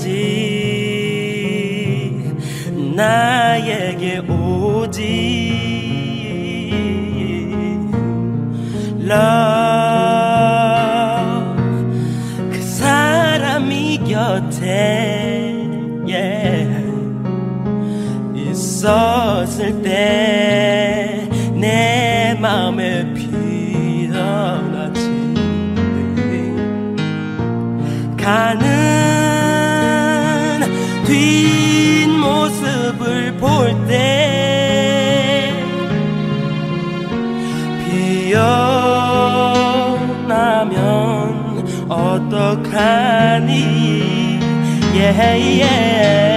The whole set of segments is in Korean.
아직 나에게 오지. 러그 사람이 곁에 yeah. 있어. 어떡하니 yeah, yeah.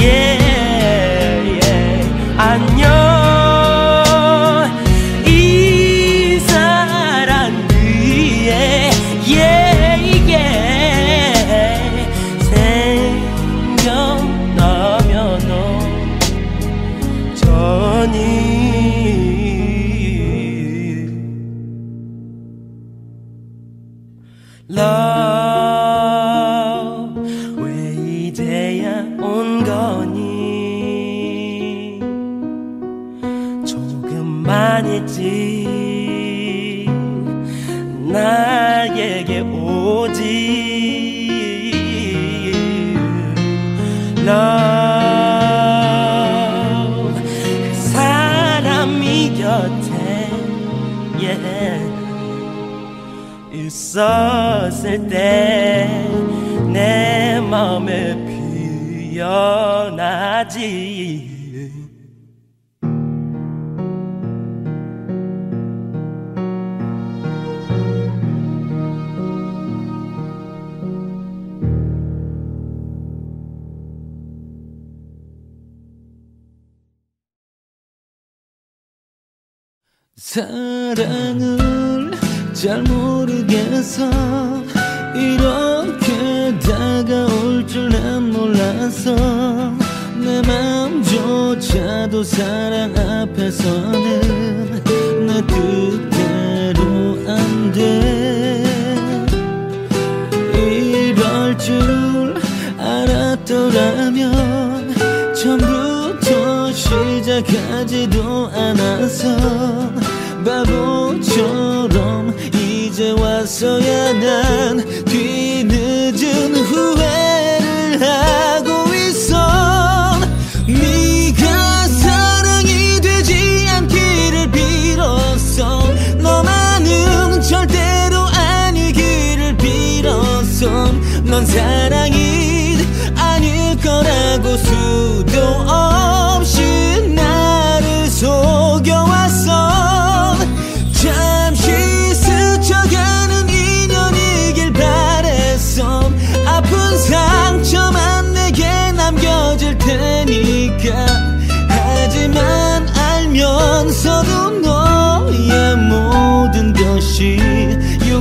있 었을 때 내 마음에 피어나지. 사랑을 잘 모르겠어 이렇게 다가올 줄 난 몰라서 내 마음조차도 사랑 앞에서는 내 뜻대로 안 돼. 이럴 줄 알았더라면 처음부터 시작하지도 않아서 바보처럼 이제 와서야 난 뒤늦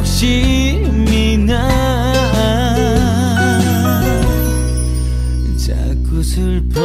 욕심이 나 자꾸 슬퍼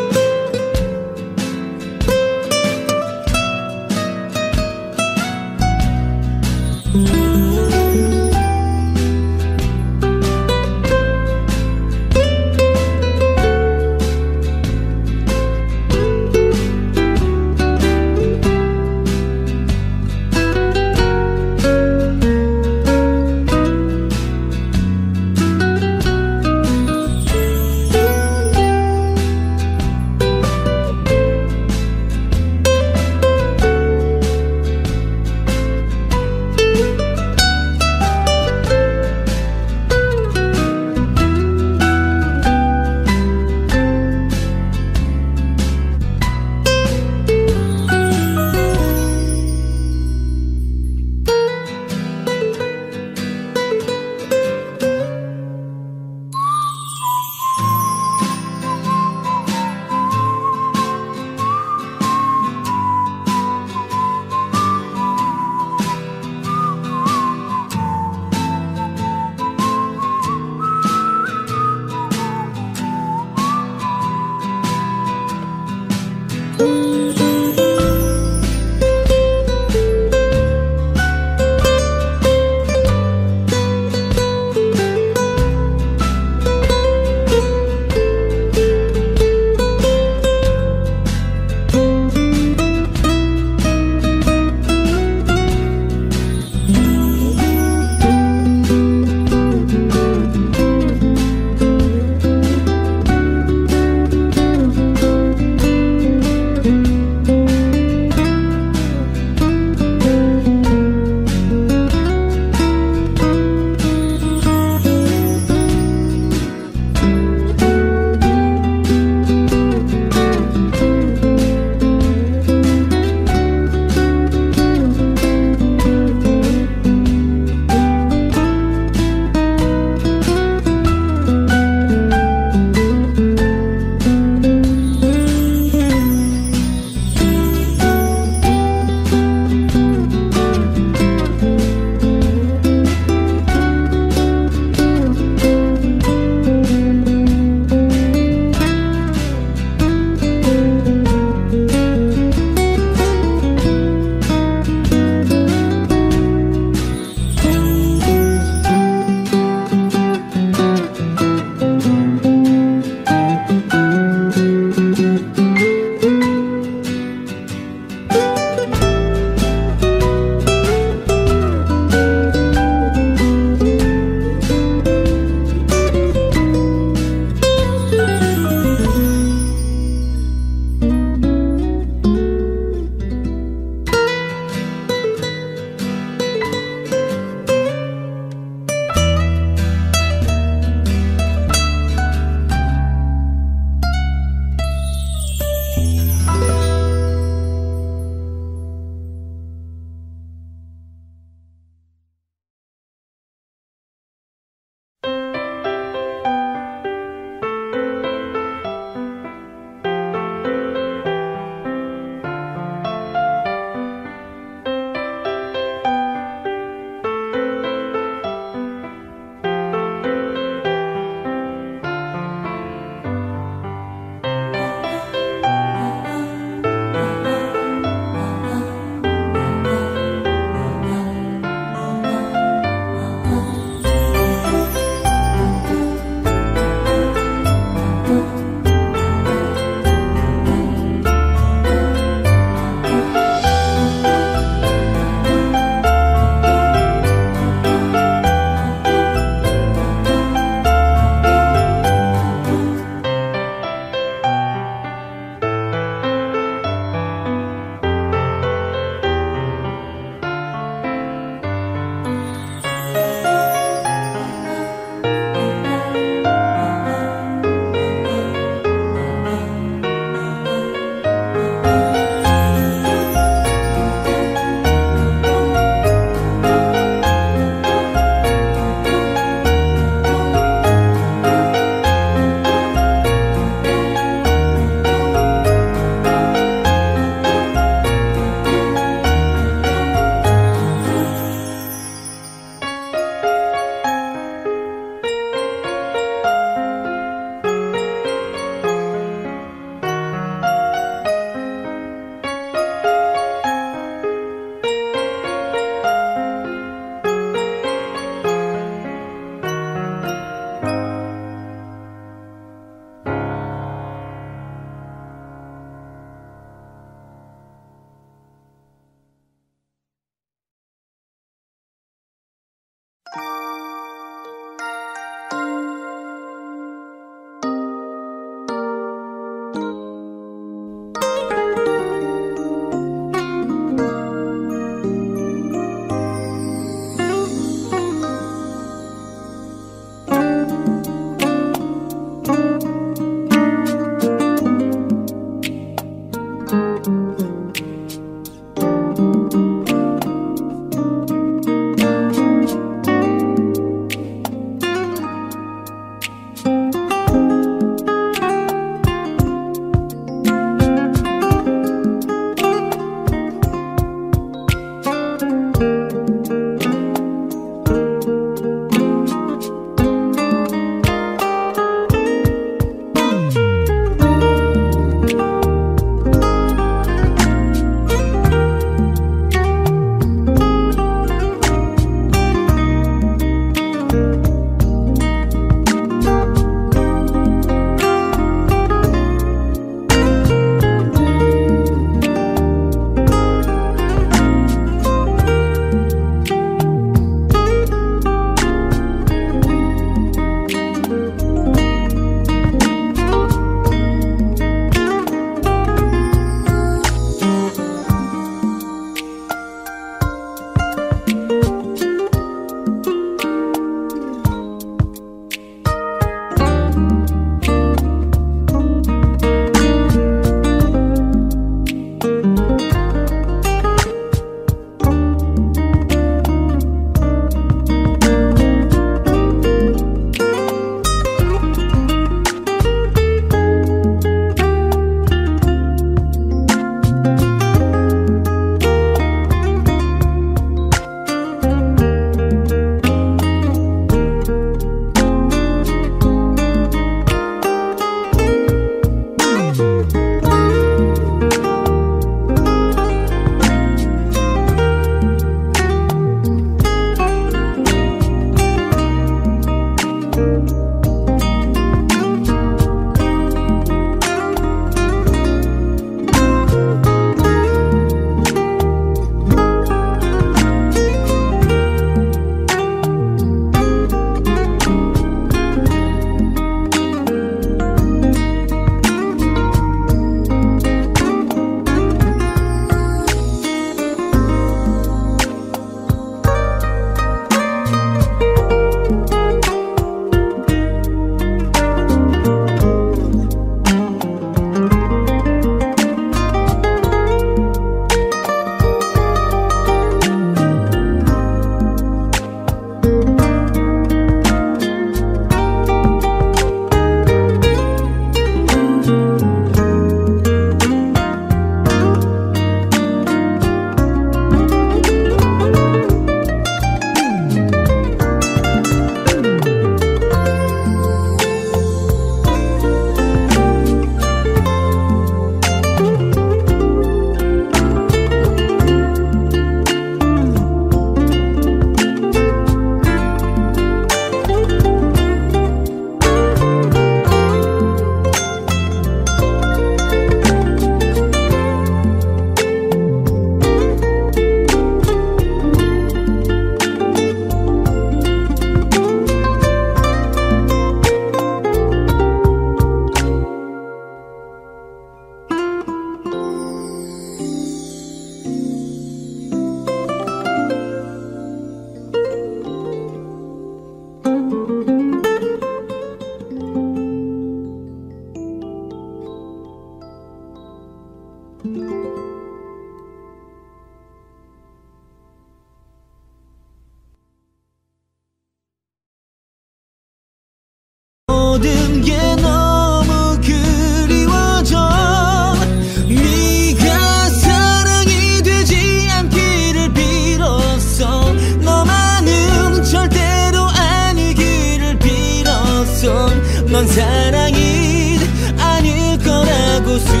Lago